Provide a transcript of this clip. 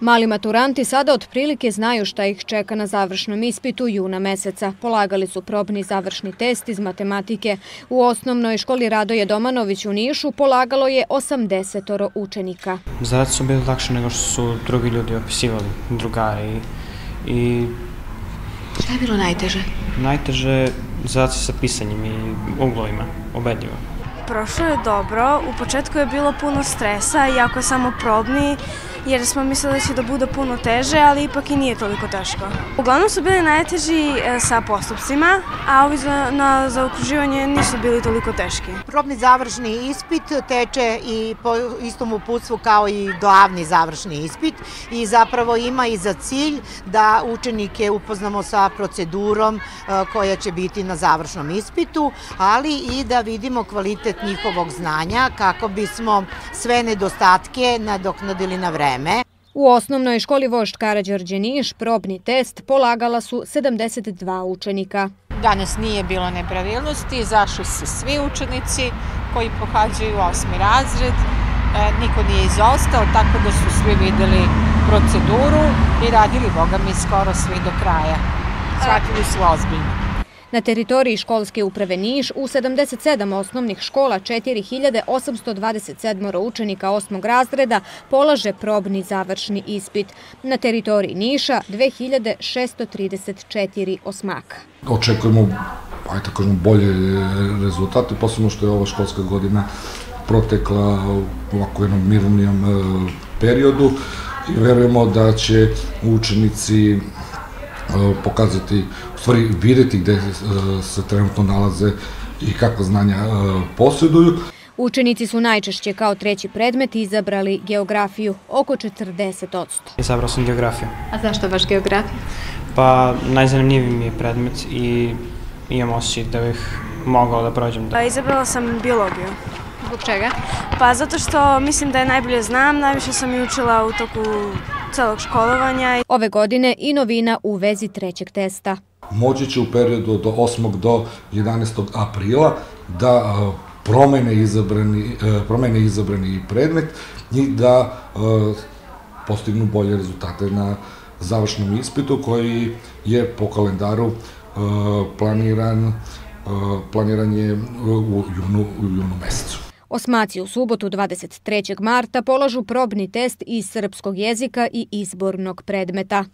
Mali maturanti sada otprilike znaju šta ih čeka na završnom ispitu juna meseca. Polagali su probni završni test iz matematike. U osnovnoj školi Radoje Domanović u Nišu polagalo je 80 učenika. Zadaci su bili lakše nego što su drugi ljudi opisivali, drugari. I Šta je bilo najteže? najteže zadaci sa pisanjem i uglovima, obedljivo. Prošlo je dobro, u početku je bilo puno stresa, iako je samo probni, jer smo mislili da će da bude puno teže, ali ipak i nije toliko teško. Uglavnom su bili najteži e, sa postupcima, a ovi za, na zaokruživanje nisu bili toliko teški. Probni završni ispit teče i po istom uputstvu kao i glavni završni ispit i zapravo ima i za cilj da učenike upoznamo sa procedurom e, koja će biti na završnom ispitu, ali i da vidimo kvalitet njihovog znanja kako bismo sve nedostatke nadoknadili na vreme. U osnovnoj školi Vošt Karađorđe Niš probni test polagala su 72 učenika. Danas nije bilo nepravilnosti, izašli su svi učenici koji pohađaju osmi razred, e, niko nije izostao, tako da su svi videli proceduru i radili, boga mi, skoro svi do kraja. Shvatili su ozbiljno. Na teritoriji školske uprave Niš u 77 osnovnih škola 4827 učenika osmog razreda polaže probni završni ispit. Na teritoriji Niša 2634 osmaka. Očekujemo ajde da kažemo, bolje rezultate, posebno što je ova školska godina protekla u ovako jednom mirnijom e, periodu i verujemo da će učenici e, pokazati, u stvari videti gde e, se trenutno nalaze i kako znanja posjeduju. Učenici su najčešće kao treći predmet izabrali geografiju, oko 40%. Izabrao sam geografiju. A zašto baš geografija? Pa najzanimljiviji mi je predmet i imam osjećaj da bih mogao da prođem. Da. A izabrala sam biologiju. Zbog čega? Pa zato što mislim da je najbolje znam, najviše sam i učila u toku celog školovanja. Ove godine i novina u vezi trećeg testa. Moći će u periodu od 8. do 11. aprila da promene izabrani, promene izabrani predmet i da postignu bolje rezultate na završnom ispitu koji je po kalendaru planiran planiran je u junu, u junu mesecu. Osmaci u subotu 23. marta polažu probni test iz srpskog jezika i izbornog predmeta.